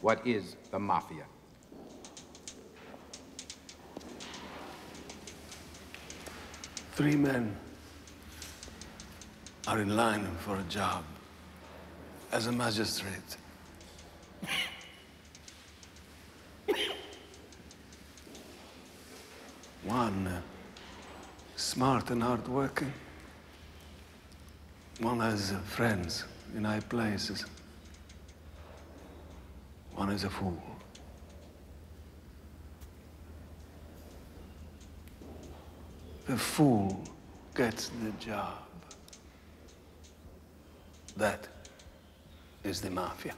What is the Mafia? Three men are in line for a job as a magistrate. One smart and hardworking. One has friends in high places. One is a fool. The fool gets the job. That is the mafia.